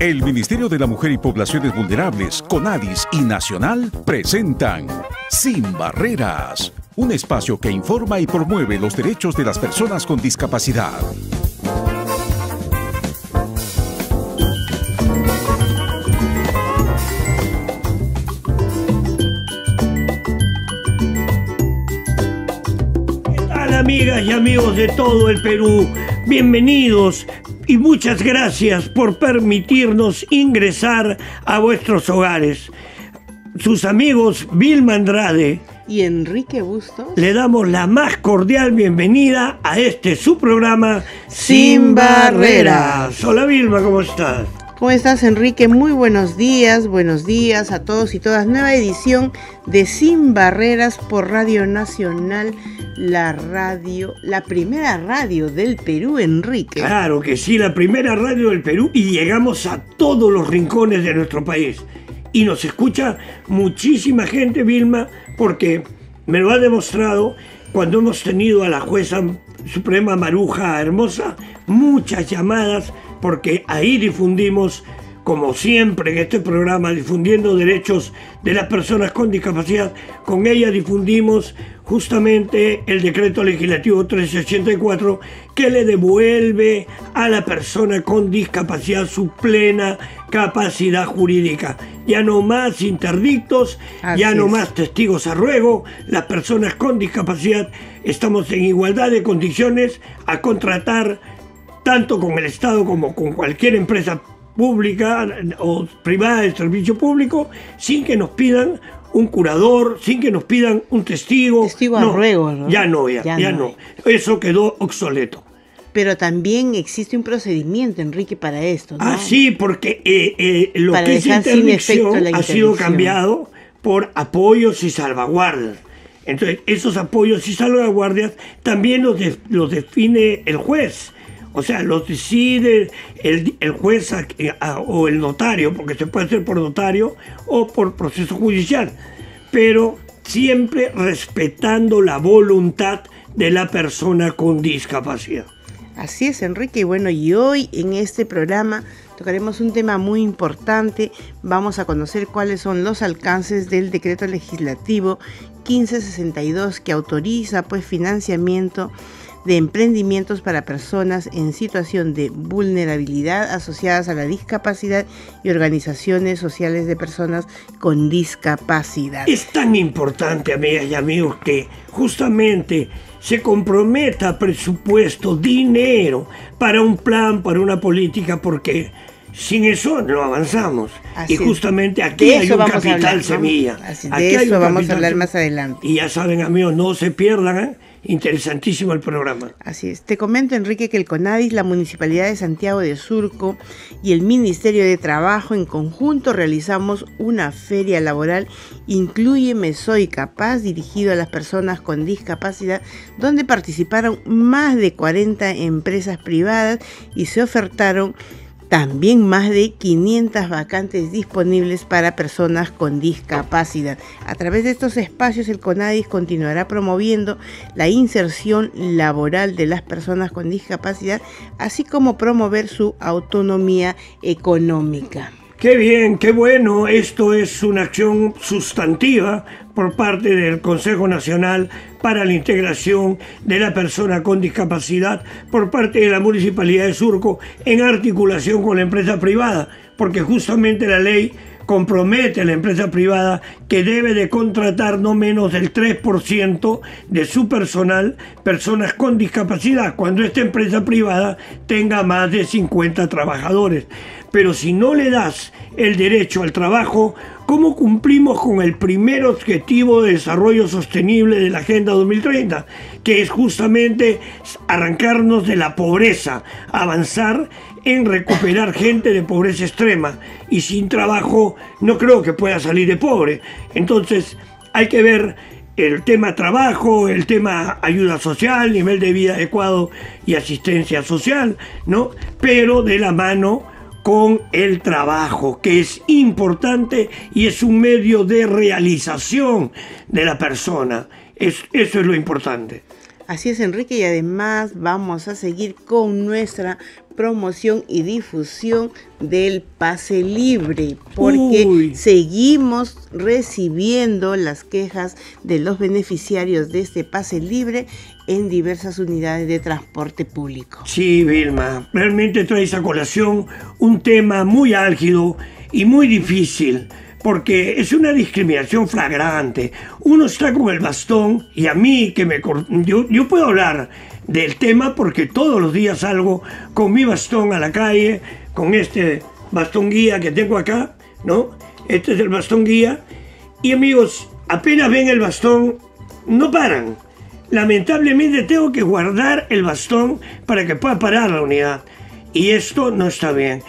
El Ministerio de la Mujer y Poblaciones Vulnerables, CONADIS y Nacional presentan Sin Barreras, un espacio que informa y promueve los derechos de las personas con discapacidad. ¿Qué tal amigas y amigos de todo el Perú? Bienvenidos y muchas gracias por permitirnos ingresar a vuestros hogares. Sus amigos Vilma Andrade y Enrique Bustos. le damos la más cordial bienvenida a este su programa Sin Barreras. Hola Vilma, ¿cómo estás? ¿Cómo estás, Enrique? Muy buenos días, buenos días a todos y todas. Nueva edición de Sin Barreras por Radio Nacional, la radio, la primera radio del Perú, Enrique. Claro que sí, la primera radio del Perú y llegamos a todos los rincones de nuestro país. Y nos escucha muchísima gente, Vilma, porque me lo ha demostrado cuando hemos tenido a la jueza suprema Maruja Hermosa, muchas llamadas, porque ahí difundimos, como siempre en este programa, difundiendo derechos de las personas con discapacidad, con ella difundimos justamente el decreto legislativo 384 que le devuelve a la persona con discapacidad su plena capacidad jurídica. Ya no más interdictos, Así ya no es. más testigos a ruego, las personas con discapacidad estamos en igualdad de condiciones a contratar tanto con el Estado como con cualquier empresa pública o privada de servicio público sin que nos pidan un curador, sin que nos pidan un testigo. Testigo a ruego, ¿no? Ya no, ya, Ya ya no no. Eso quedó obsoleto. Pero también existe un procedimiento, Enrique, para esto, ¿no? Ah, sí, porque eh, eh, lo Para que es sin interdicción la ha sido cambiado por apoyos y salvaguardas. Entonces, esos apoyos y salvaguardias también los, de- los define el juez. O sea, los decide el, juez o el notario, porque se puede hacer por notario o por proceso judicial. Pero siempre respetando la voluntad de la persona con discapacidad. Así es, Enrique. Y bueno, y hoy en este programa tocaremos un tema muy importante. Vamos a conocer cuáles son los alcances del decreto legislativo 1562 que autoriza pues financiamiento de emprendimientos para personas en situación de vulnerabilidad asociadas a la discapacidad y organizaciones sociales de personas con discapacidad. Es tan importante, amigas y amigos, que justamente se comprometa presupuesto, dinero para un plan, para una política, porque sin eso no avanzamos. Así y justamente aquí hay un capital hablar, semilla. Así, de eso vamos a hablar más adelante. Y ya saben, amigos, no se pierdan, ¿eh? Interesantísimo el programa. Así es. Te comento, Enrique, que el CONADIS, la Municipalidad de Santiago de Surco y el Ministerio de Trabajo en conjunto realizamos una feria laboral Incluyeme Soy Capaz, dirigido a las personas con discapacidad, donde participaron más de 40 empresas privadas y se ofertaron también más de 500 vacantes disponibles para personas con discapacidad. A través de estos espacios, el CONADIS continuará promoviendo la inserción laboral de las personas con discapacidad, así como promover su autonomía económica. Qué bien, qué bueno. Esto es una acción sustantiva por parte del Consejo Nacional para la Integración de la Persona con Discapacidad por parte de la Municipalidad de Surco en articulación con la empresa privada, porque justamente la ley compromete a la empresa privada que debe de contratar no menos del 3% de su personal personas con discapacidad cuando esta empresa privada tenga más de 50 trabajadores. Pero si no le das el derecho al trabajo, ¿cómo cumplimos con el primer objetivo de desarrollo sostenible de la Agenda 2030? Que es justamente arrancarnos de la pobreza, avanzar en recuperar gente de pobreza extrema. Y sin trabajo no creo que pueda salir de pobre. Entonces hay que ver el tema trabajo, el tema ayuda social, nivel de vida adecuado y asistencia social, ¿no? Pero de la mano con el trabajo, que es importante y es un medio de realización de la persona. Es, eso es lo importante. Así es, Enrique, y además vamos a seguir con nuestra promoción y difusión del pase libre, porque seguimos recibiendo las quejas de los beneficiarios de este pase libre en diversas unidades de transporte público. Sí, Vilma, realmente trae a colación un tema muy álgido y muy difícil porque es una discriminación flagrante. Uno está con el bastón y a mí que me... Yo, yo puedo hablar del tema porque todos los días salgo con mi bastón a la calle, con este bastón guía que tengo acá, ¿no? Este es el bastón guía. Y amigos, apenas ven el bastón, no paran. Lamentablemente tengo que guardar el bastón para que pueda parar la unidad. Y esto no está bien.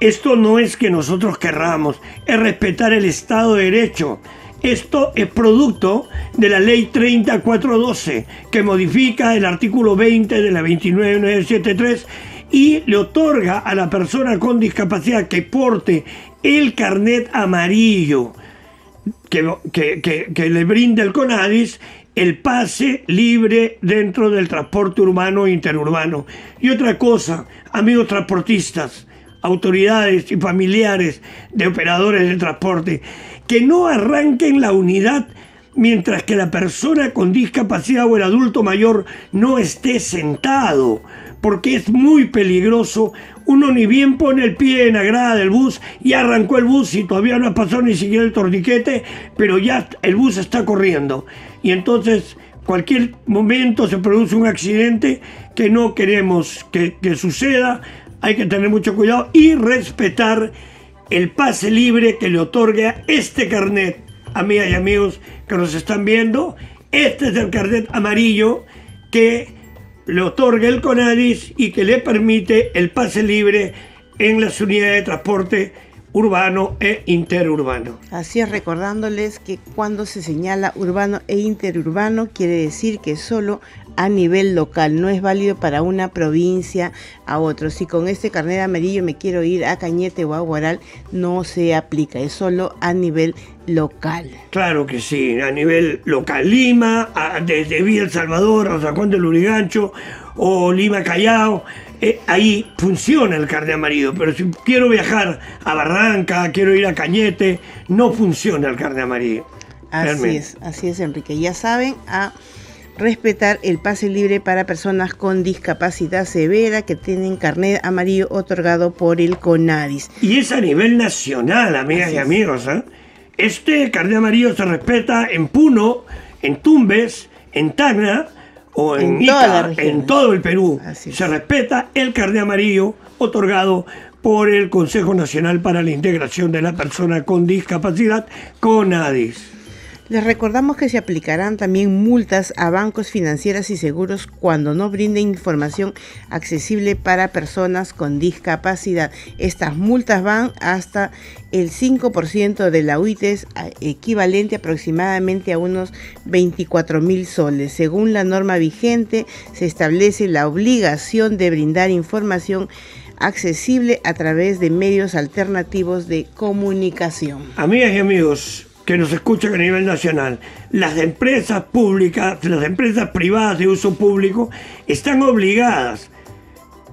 Esto no es que nosotros querramos, es respetar el Estado de Derecho. Esto es producto de la ley 3412, que modifica el artículo 20 de la 29973 y le otorga a la persona con discapacidad que porte el carnet amarillo que, que le brinda el CONADIS el pase libre dentro del transporte urbano e interurbano. Y otra cosa, amigos transportistas, autoridades y familiares de operadores de transporte, que no arranquen la unidad mientras que la persona con discapacidad o el adulto mayor no esté sentado, porque es muy peligroso. Uno ni bien pone el pie en la grada del bus y arrancó el bus y todavía no ha pasado ni siquiera el torniquete, pero ya el bus está corriendo. Y entonces cualquier momento se produce un accidente que no queremos que, que suceda hay que tener mucho cuidado y respetar el pase libre que le otorga este carnet, amigas y amigos que nos están viendo. Este es el carnet amarillo que le otorga el CONADIS y que le permite el pase libre en las unidades de transporte urbano e interurbano. Así es, recordándoles que cuando se señala urbano e interurbano quiere decir que solo a nivel local, no es válido para una provincia a otro. Si con este carnet amarillo me quiero ir a Cañete o a Guaral, no se aplica, es solo a nivel local. Claro que sí, a nivel local. Lima, desde Villa El Salvador a San Juan del Urigancho o Lima Callao, eh, ahí funciona el carnet amarillo, pero si quiero viajar a Barranca, quiero ir a Cañete, no funciona el carnet amarillo. Así es, así es Enrique. Ya saben, a respetar el pase libre para personas con discapacidad severa que tienen carnet amarillo otorgado por el CONADIS. Y es a nivel nacional, amigas y amigos. ¿eh? Este carnet amarillo se respeta en Puno, en Tumbes, en Tacna o en, en, en todo el Perú. Se respeta el carnet amarillo otorgado por el Consejo Nacional para la Integración de la Persona con Discapacidad, CONADIS. Les recordamos que se aplicarán también multas a bancos financieras y seguros cuando no brinden información accesible para personas con discapacidad. Estas multas van hasta el 5% de la UITES, equivalente aproximadamente a unos 24 mil soles. Según la norma vigente, se establece la obligación de brindar información accesible a través de medios alternativos de comunicación. Amigas y amigos, que nos escuchan a nivel nacional. Las empresas públicas, las empresas privadas de uso público, están obligadas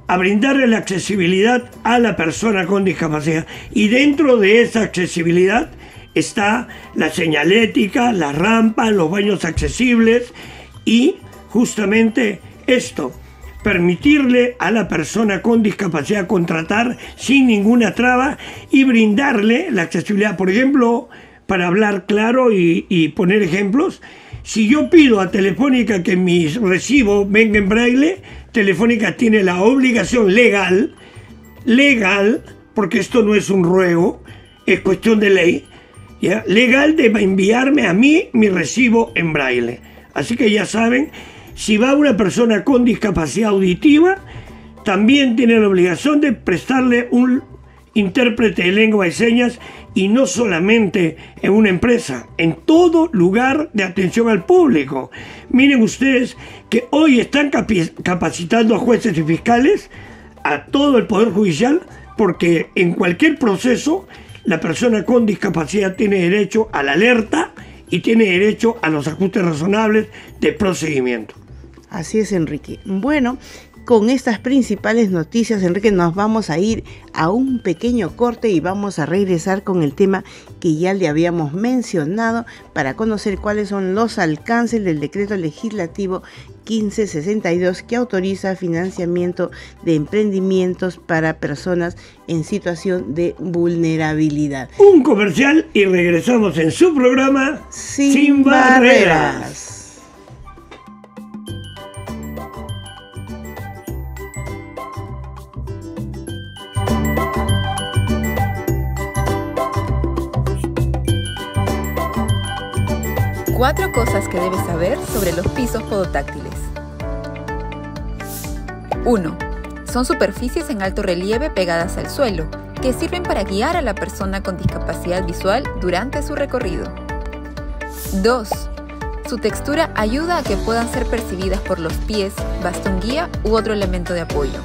a brindarle la accesibilidad a la persona con discapacidad. Y dentro de esa accesibilidad está la señalética, las rampas, los baños accesibles y justamente esto, permitirle a la persona con discapacidad contratar sin ninguna traba y brindarle la accesibilidad. Por ejemplo, para hablar claro y, poner ejemplos. Si yo pido a Telefónica que mi recibo venga en braille, Telefónica tiene la obligación legal, legal, porque esto no es un ruego, es cuestión de ley, ¿ya? legal de enviarme a mí mi recibo en braille. Así que ya saben, si va una persona con discapacidad auditiva, también tiene la obligación de prestarle un intérprete de lengua y señas y no solamente en una empresa, en todo lugar de atención al público. Miren ustedes que hoy están capacitando a jueces y fiscales, a todo el Poder Judicial, porque en cualquier proceso la persona con discapacidad tiene derecho a la alerta y tiene derecho a los ajustes razonables de procedimiento. Así es, Enrique. Bueno, con estas principales noticias, Enrique, nos vamos a ir a un pequeño corte y vamos a regresar con el tema que ya le habíamos mencionado para conocer cuáles son los alcances del decreto legislativo 1562 que autoriza financiamiento de emprendimientos para personas en situación de vulnerabilidad. Un comercial y regresamos en su programa Sin, barreras. Cuatro cosas que debes saber sobre los pisos podotáctiles. 1. Son superficies en alto relieve pegadas al suelo, que sirven para guiar a la persona con discapacidad visual durante su recorrido. 2. Su textura ayuda a que puedan ser percibidas por los pies, bastón guía u otro elemento de apoyo.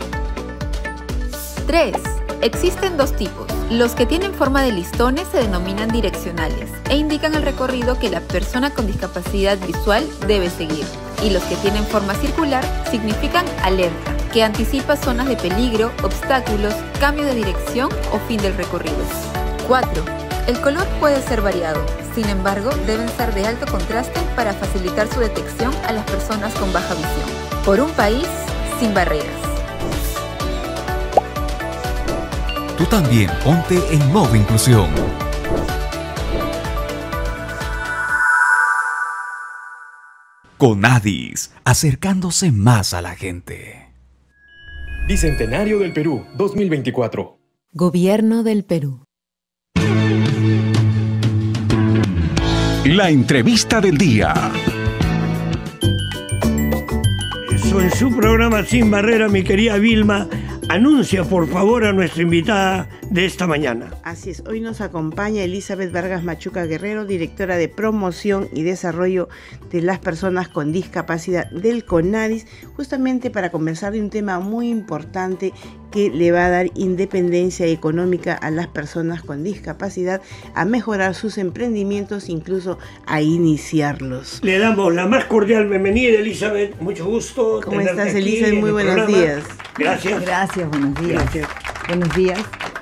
3. Existen dos tipos. Los que tienen forma de listones se denominan direccionales e indican el recorrido que la persona con discapacidad visual debe seguir. Y los que tienen forma circular significan alerta, que anticipa zonas de peligro, obstáculos, cambio de dirección o fin del recorrido. 4. El color puede ser variado, sin embargo deben ser de alto contraste para facilitar su detección a las personas con baja visión. Por un país sin barreras. Tú también ponte en modo inclusión. Conadis, acercándose más a la gente. Bicentenario del Perú, 2024. Gobierno del Perú. La entrevista del día. Eso en su programa Sin Barrera, mi querida Vilma, anuncia por favor a nuestra invitada de esta mañana. Así es, hoy nos acompaña Elizabeth Vargas Machuca Guerrero, directora de promoción y desarrollo de las personas con discapacidad del CONADIS, justamente para conversar de un tema muy importante que le va a dar independencia económica a las personas con discapacidad, a mejorar sus emprendimientos, incluso a iniciarlos. Le damos la más cordial bienvenida, Elizabeth. Mucho gusto. ¿Cómo estás, Elizabeth? Muy buenos días. Gracias. Gracias, buenos días. Buenos días.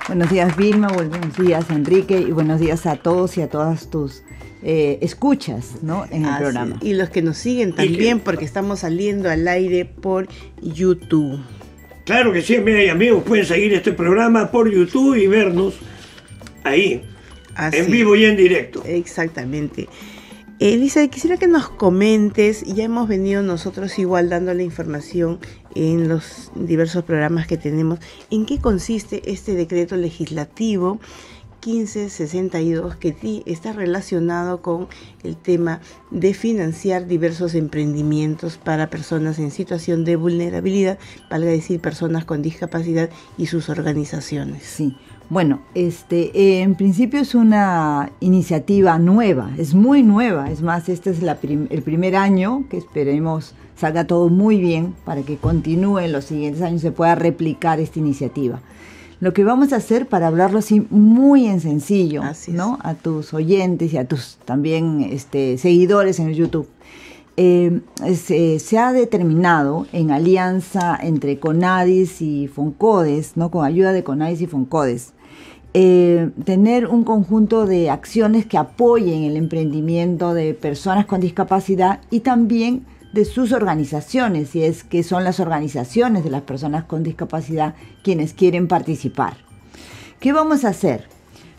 Buenos días, Vilma. Buenos días, Enrique. Y buenos días a todos y a todas tus eh, escuchas ¿no? en el programa. Y los que nos siguen también, porque estamos saliendo al aire por YouTube. Claro que sí, mira, y amigos, pueden seguir este programa por YouTube y vernos ahí, en vivo y en directo. Exactamente. Elisa, quisiera que nos comentes, ya hemos venido nosotros igual dando la información en los diversos programas que tenemos, en qué consiste este decreto legislativo 1562 que está relacionado con el tema de financiar diversos emprendimientos para personas en situación de vulnerabilidad, valga decir personas con discapacidad y sus organizaciones. Sí. Bueno, este, en principio es una iniciativa nueva, es muy nueva, es más, este es el primer año que esperemos salga todo muy bien para que continúe en los siguientes años, se pueda replicar esta iniciativa lo que vamos a hacer para hablarlo así muy en sencillo, ¿no? A tus oyentes y a tus también este, seguidores en YouTube. Eh, se, se, ha determinado en alianza entre Conadis y Foncodes, ¿no? con ayuda de Conadis y Foncodes, eh, tener un conjunto de acciones que apoyen el emprendimiento de personas con discapacidad y también de sus organizaciones, y es que son las organizaciones de las personas con discapacidad quienes quieren participar. ¿Qué vamos a hacer?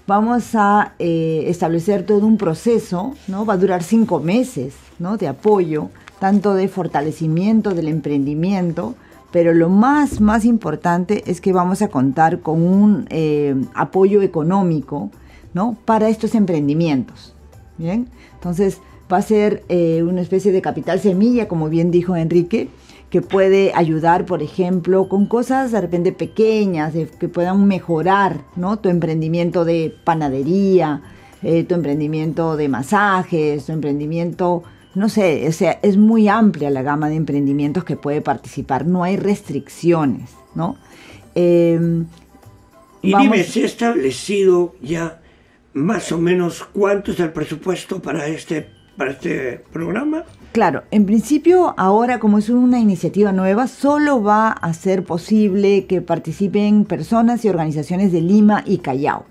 Vamos a eh, establecer todo un proceso, ¿no? Va a durar cinco meses, ¿no? De apoyo, tanto de fortalecimiento del emprendimiento, pero lo más, más importante es que vamos a contar con un eh, apoyo económico, ¿no? Para estos emprendimientos, ¿bien? Entonces, va a ser eh, una especie de capital semilla, como bien dijo Enrique, que puede ayudar, por ejemplo, con cosas de repente pequeñas, que puedan mejorar ¿no? tu emprendimiento de panadería, eh, tu emprendimiento de masajes, tu emprendimiento, no sé, o sea, es muy amplia la gama de emprendimientos que puede participar, no hay restricciones, ¿no? Em, y dime, ¿se ha establecido ya más o menos cuánto es el presupuesto para este para este programa? Claro, en principio ahora como es una iniciativa nueva, solo va a ser posible que participen personas y organizaciones de Lima y Callao.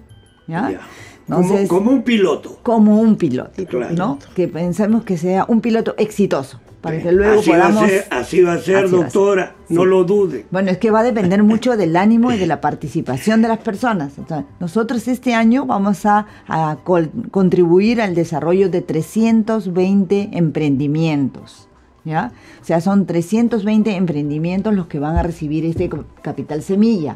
¿ya? Como, como un piloto. Como un piloto, Claro. ¿no? Que pensemos que sea un piloto exitoso, para que luego así podamos... Va a ser, así va a ser, Así va a ser. doctora, no lo dude. Bueno, es que va a depender mucho del ánimo y de la participación de las personas. Entonces, nosotros este año vamos a, a contribuir al desarrollo de 320 emprendimientos. ¿ya? O sea, son 320 emprendimientos los que van a recibir este capital semilla.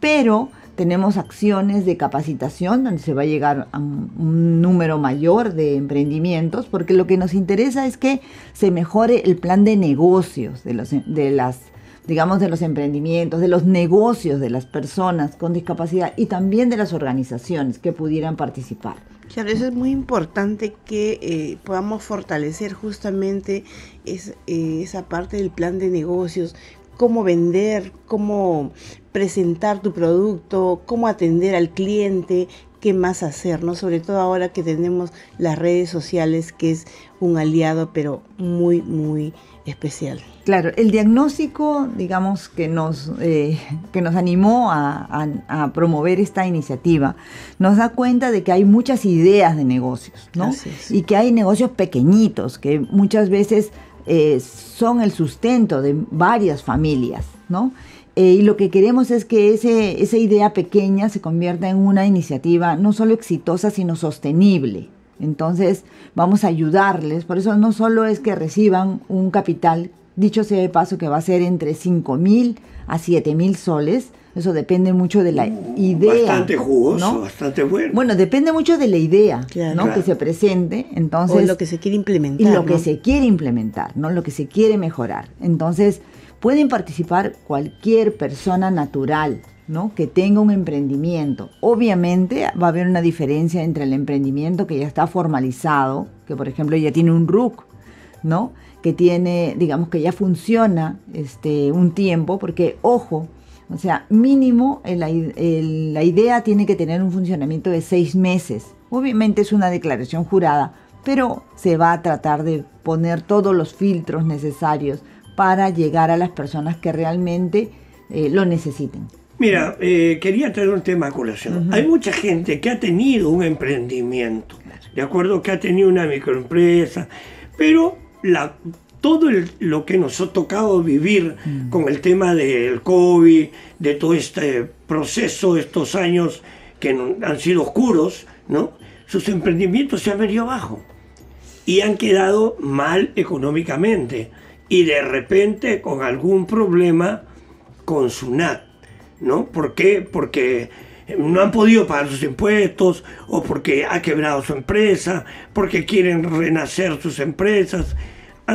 Pero tenemos acciones de capacitación donde se va a llegar a un, número mayor de emprendimientos, porque lo que nos interesa es que se mejore el plan de negocios de, los, de las digamos, de los emprendimientos, de los negocios de las personas con discapacidad y también de las organizaciones que pudieran participar. Claro, eso es muy importante que eh, podamos fortalecer justamente eh, esa parte del plan de negocios, cómo vender, cómo presentar tu producto, cómo atender al cliente, qué más hacer, ¿no? Sobre todo ahora que tenemos las redes sociales, que es un aliado, pero muy, muy especial. Claro, el diagnóstico, digamos, que nos, eh, que nos animó a, a- a promover esta iniciativa, nos da cuenta de que hay muchas ideas de negocios, ¿no? Y que hay negocios pequeñitos, que muchas veces eh, son el sustento de varias familias, ¿no? Eh, y lo que queremos es que ese, esa idea pequeña se convierta en una iniciativa no solo exitosa, sino sostenible. Entonces vamos a ayudarles, por eso no solo es que reciban un capital, dicho sea de paso que va a ser entre 5 mil a 7 mil soles, eso depende mucho de la idea. Bastante jugoso, ¿no? bastante bueno. Bueno, depende mucho de la idea Claro. ¿no? Claro. que se presente. Entonces, o lo que se quiere implementar. y lo que se quiere implementar, ¿no? Lo que se quiere mejorar. Entonces, pueden participar cualquier persona natural, ¿no? Que tenga un emprendimiento. Obviamente va a haber una diferencia entre el emprendimiento que ya está formalizado, que por ejemplo ya tiene un RUC, ¿no? Que tiene, digamos que ya funciona este, un tiempo, porque ojo, o sea, mínimo el- el- la idea tiene que tener un funcionamiento de seis meses. Obviamente es una declaración jurada, pero se va a tratar de poner todos los filtros necesarios para llegar a las personas que realmente eh, lo necesiten. Mira, eh, quería traer un tema a colación. Hay mucha gente que ha tenido un emprendimiento, de acuerdo que ha tenido una microempresa, pero la, todo el- lo que nos ha tocado vivir con el tema del COVID, de todo este proceso, estos años que han sido oscuros, ¿no? Sus emprendimientos se han venido abajo y han quedado mal económicamente y de repente con algún problema con SUNAT, ¿no? ¿Por qué? Porque no han podido pagar sus impuestos o porque ha quebrado su empresa, porque quieren renacer sus empresas.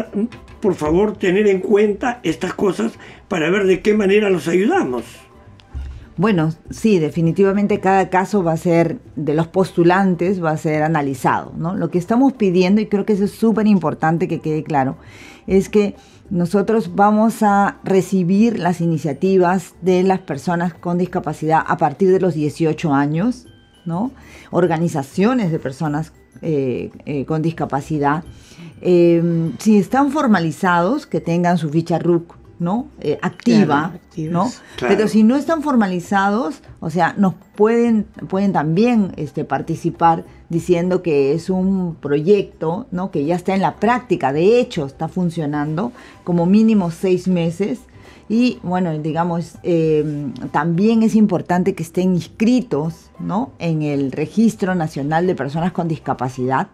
Por favor, tener en cuenta estas cosas para ver de qué manera los ayudamos. Bueno, sí, definitivamente cada caso va a ser, de los postulantes, va a ser analizado, ¿no? Lo que estamos pidiendo, y creo que eso es súper importante que quede claro, es que nosotros vamos a recibir las iniciativas de las personas con discapacidad a partir de los 18 años, ¿no? Organizaciones de personas eh, eh, con discapacidad. Eh, si están formalizados, que tengan su ficha RUC, ¿no? Eh, activa, Claro. ¿no? Claro. Pero si no están formalizados, o sea, nos pueden, pueden también este, participar diciendo que es un proyecto, ¿no? Que ya está en la práctica, de hecho está funcionando como mínimo seis meses. Y bueno, digamos, eh, también es importante que estén inscritos, ¿no? En el Registro Nacional de Personas con Discapacidad,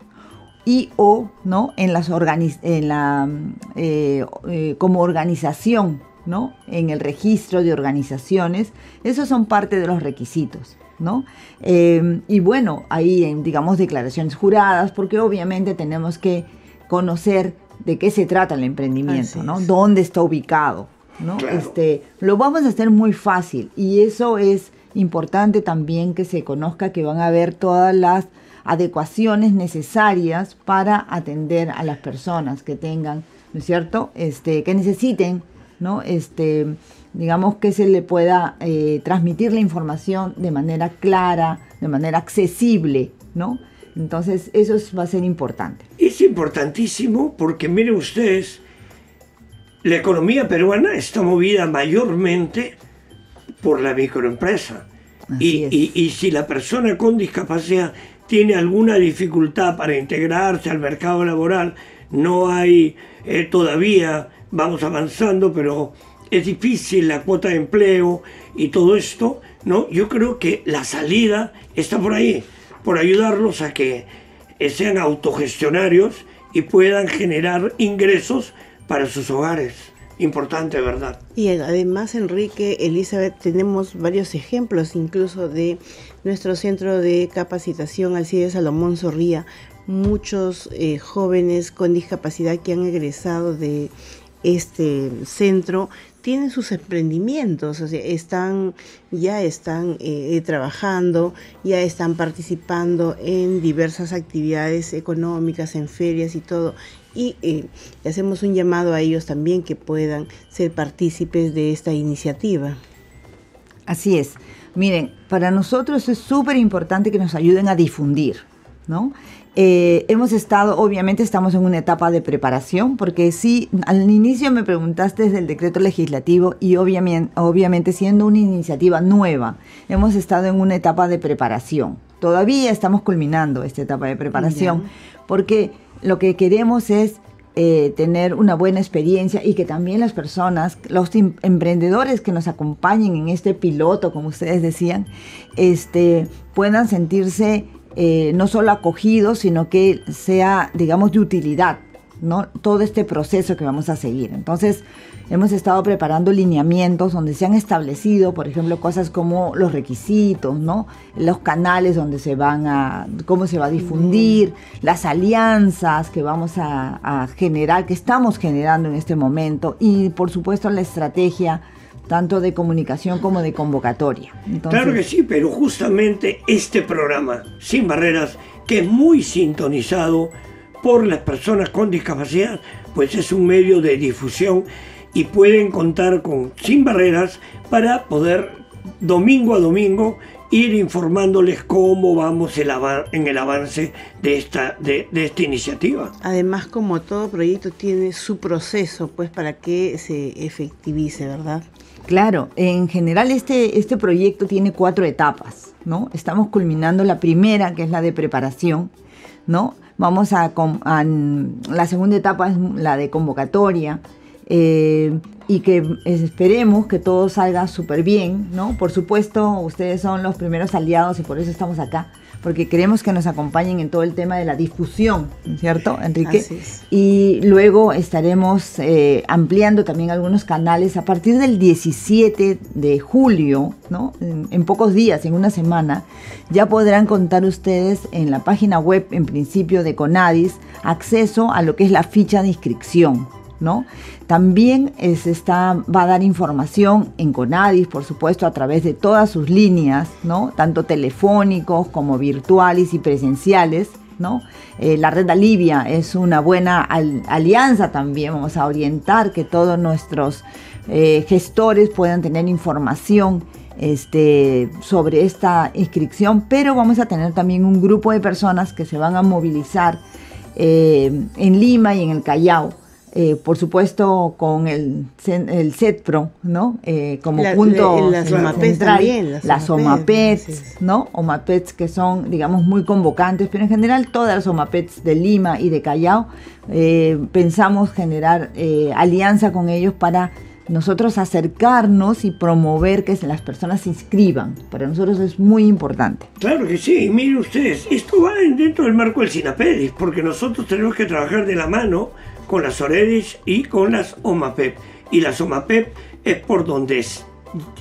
y o no en las organi- en la eh, eh, como organización no en el registro de organizaciones esos son parte de los requisitos no Eh, y bueno ahí en digamos declaraciones juradas porque obviamente tenemos que conocer de qué se trata el emprendimiento Así no es. dónde está ubicado no Claro. este lo vamos a hacer muy fácil y eso es importante también que se conozca que van a haber todas las adecuaciones necesarias para atender a las personas que tengan, ¿no es cierto? Este, que necesiten, ¿no? Este, digamos que se le pueda eh, transmitir la información de manera clara, de manera accesible, ¿no? Entonces, eso va a ser importante. Es importantísimo porque miren ustedes, la economía peruana está movida mayormente por la microempresa. Y, y, si la persona con discapacidad tiene alguna dificultad para integrarse al mercado laboral, no hay eh, todavía, vamos avanzando, pero es difícil la cuota de empleo y todo esto, ¿no? Yo creo que la salida está por ahí, por ayudarlos a que eh, sean autogestionarios y puedan generar ingresos para sus hogares importante, ¿verdad? Y además, Enrique, Elizabeth, tenemos varios ejemplos incluso de nuestro centro de capacitación Alcides Salomón Zorría, muchos eh, jóvenes con discapacidad que han egresado de este centro tienen sus emprendimientos, o sea, están, ya están eh, trabajando, ya están participando en diversas actividades económicas, en ferias y todo. Y eh, hacemos un llamado a ellos también que puedan ser partícipes de esta iniciativa. Así es. Miren, para nosotros es súper importante que nos ayuden a difundir, ¿no? Eh, hemos estado, obviamente estamos en una etapa de preparación, porque sí, al inicio me preguntaste desde el decreto legislativo y obviamente, obviamente siendo una iniciativa nueva, hemos estado en una etapa de preparación. Todavía estamos culminando esta etapa de preparación, porque lo que queremos es eh, tener una buena experiencia y que también las personas, los em, emprendedores que nos acompañen en este piloto, como ustedes decían, este, puedan sentirse eh, no solo acogido, sino que sea, digamos, de utilidad, ¿no? Todo este proceso que vamos a seguir. Entonces, hemos estado preparando lineamientos donde se han establecido, por ejemplo, cosas como los requisitos, ¿no? Los canales donde se van a, cómo se va a difundir, las alianzas que vamos a, a generar, que estamos generando en este momento y, por supuesto, la estrategia tanto de comunicación como de convocatoria. claro que sí, pero justamente este programa, Sin Barreras, que es muy sintonizado por las personas con discapacidad, pues es un medio de difusión y pueden contar con Sin Barreras para poder domingo a domingo ir informándoles cómo vamos en el avance de esta, de, de, esta iniciativa. Además, como todo proyecto tiene su proceso, pues para que se efectivice, ¿verdad? Claro, en general este, este proyecto tiene cuatro etapas, ¿no? Estamos culminando la primera, que es la de preparación, ¿no? Vamos a, a la segunda etapa es la de convocatoria, eh, y que esperemos que todo salga súper bien, ¿no? Por supuesto, ustedes son los primeros aliados y por eso estamos acá, porque queremos que nos acompañen en todo el tema de la difusión, ¿cierto, Enrique? Y luego estaremos eh, ampliando también algunos canales a partir del 17 de julio, ¿no? En, pocos días, en una semana, ya podrán contar ustedes en la página web, en principio de Conadis, acceso a lo que es la ficha de inscripción. ¿No? También se está, va a dar información en Conadis, por supuesto, a través de todas sus líneas, ¿no? Tanto telefónicos como virtuales y presenciales. Eh, la red Alivia es una buena alianza también, vamos a orientar que todos nuestros eh, gestores puedan tener información este, sobre esta inscripción, pero vamos a tener también un grupo de personas que se van a movilizar eh, en Lima y en el Callao eh, por supuesto con el, el CETPRO, ¿no? Eh, como punto la, central, las OMAPETs, ¿no? OMAPETs que son, digamos, muy convocantes, pero en general todas las OMAPETs de Lima y de Callao eh, pensamos generar alianza con ellos para nosotros acercarnos y promover que las personas se inscriban. Para nosotros es muy importante. Claro que sí, miren ustedes, esto va dentro del marco del SINAPEDIS, porque nosotros tenemos que trabajar de la mano con las OREDIS y con las OMAPEP. Y las OMAPEP es por donde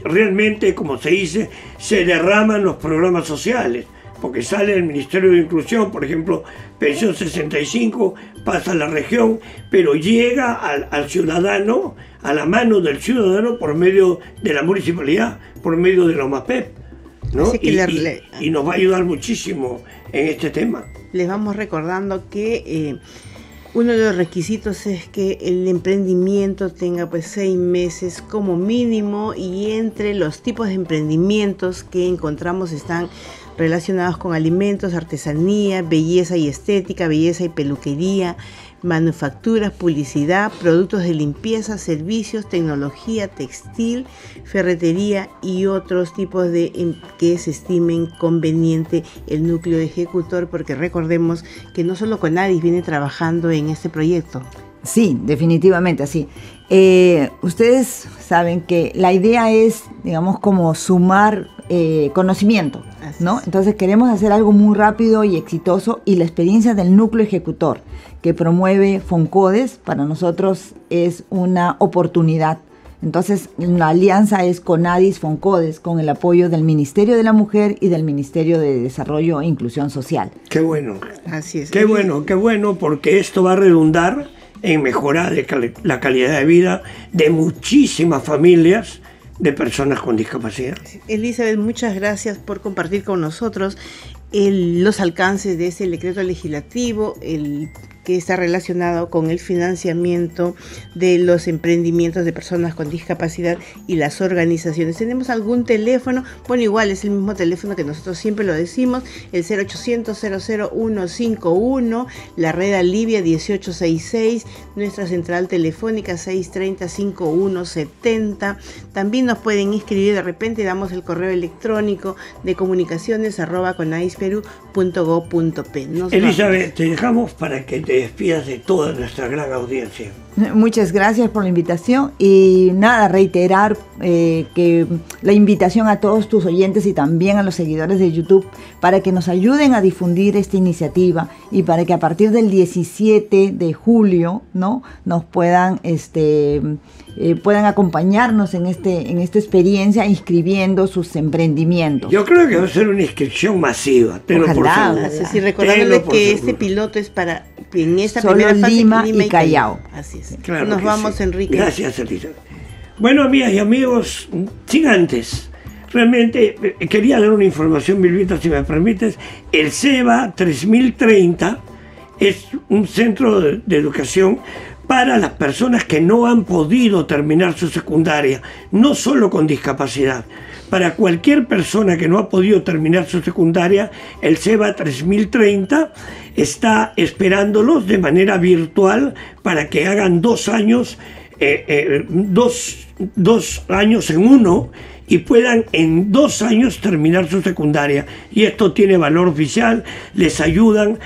realmente, como se dice, se derraman los programas sociales. Porque sale el Ministerio de Inclusión, por ejemplo, Pensión 65, pasa a la región, pero llega al, ciudadano, a la mano del ciudadano por medio de la municipalidad, por medio de la OMAPEP. ¿no? Y, nos va a ayudar muchísimo en este tema. Les vamos recordando que eh, uno de los requisitos es que el emprendimiento tenga pues seis meses como mínimo y entre los tipos de emprendimientos que encontramos están relacionados con alimentos, artesanía, belleza y estética, belleza y peluquería, manufacturas, publicidad, productos de limpieza, servicios, tecnología, textil, ferretería y otros tipos de que se estimen conveniente el núcleo ejecutor, porque recordemos que no solo Conadis viene trabajando en este proyecto. Sí, definitivamente así. Eh, ustedes saben que la idea es, digamos, como sumar eh, conocimiento, ¿no? Entonces queremos hacer algo muy rápido y exitoso y la experiencia del núcleo ejecutor que promueve Foncodes para nosotros es una oportunidad. Entonces, la alianza es con ADIS Foncodes, con el apoyo del Ministerio de la Mujer y del Ministerio de Desarrollo e Inclusión Social. Qué bueno. Así es. Qué bueno, qué bueno, porque esto va a redundar en mejorar la calidad de vida de muchísimas familias de personas con discapacidad. Elizabeth, muchas gracias por compartir con nosotros los alcances de ese decreto legislativo, el que está relacionado con el financiamiento de los emprendimientos de personas con discapacidad y las organizaciones. ¿Tenemos algún teléfono? Bueno, igual es el mismo teléfono que nosotros siempre lo decimos, el 0800 00151, la red Alivia 1866, nuestra central telefónica 630 5170. También nos pueden inscribir de repente, damos el correo electrónico de comunicaciones arroba con Elizabeth, te dejamos para que te despidas de toda nuestra gran audiencia. Muchas gracias por la invitación y nada, reiterar eh, que la invitación a todos tus oyentes y también a los seguidores de YouTube para que nos ayuden a difundir esta iniciativa y para que a partir del 17 de julio ¿no? nos puedan este, eh, puedan acompañarnos en, este, en esta experiencia inscribiendo sus emprendimientos. Yo creo que va a ser una inscripción masiva, pero Ojalá, por Sí, recordándoles que este piloto es para en esta Solo primera fase Lima, y Callao. Así Nos vamos, Enrique. Gracias, Elizabeth. Bueno, amigas y amigos, sin antes, realmente eh, quería dar una información, Vilvita, si me permites. El SEBA 3030 es un centro de educación para las personas que no han podido terminar su secundaria, no solo con discapacidad. Para cualquier persona que no ha podido terminar su secundaria, el SEBA 3030 está esperándolos de manera virtual para que hagan dos años, eh, eh, dos, dos años en uno y puedan en dos años terminar su secundaria. Y esto tiene valor oficial, les ayudan,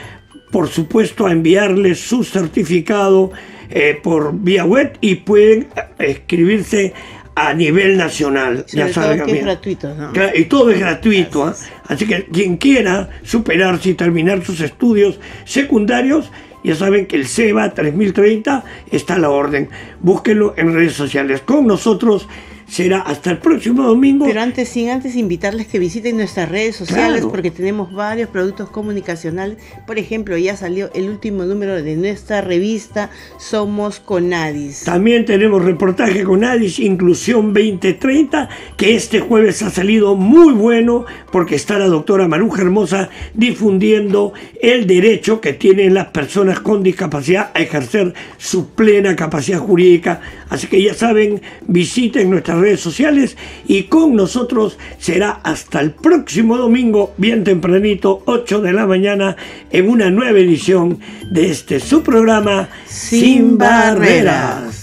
por supuesto, a enviarles su certificado eh, por vía web y pueden escribirse a nivel nacional. ya que es gratuito. ¿no? Y todo es gratuito. ¿ah? Así que quien quiera superarse y terminar sus estudios secundarios, ya saben que el SEBA 3030 está a la orden. Búsquenlo en redes sociales. Con nosotros será hasta el próximo domingo. Pero antes, sin antes invitarles que visiten nuestras redes sociales porque tenemos varios productos comunicacionales. Por ejemplo, ya salió el último número de nuestra revista Somos Conadis. También tenemos reportaje Conadis Inclusión 2030, que este jueves ha salido muy bueno porque está la doctora Maruja Hermosa difundiendo el derecho que tienen las personas con discapacidad a ejercer su plena capacidad jurídica. Así que ya saben, visiten nuestras redes sociales y con nosotros será hasta el próximo domingo, bien tempranito, 8 de la mañana, en una nueva edición de este su programa Sin, barreras.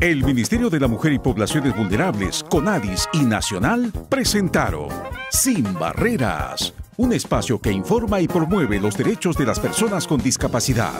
El Ministerio de la Mujer y Poblaciones Vulnerables, CONADIS y Nacional presentaron Sin Barreras un espacio que informa y promueve los derechos de las personas con discapacidad.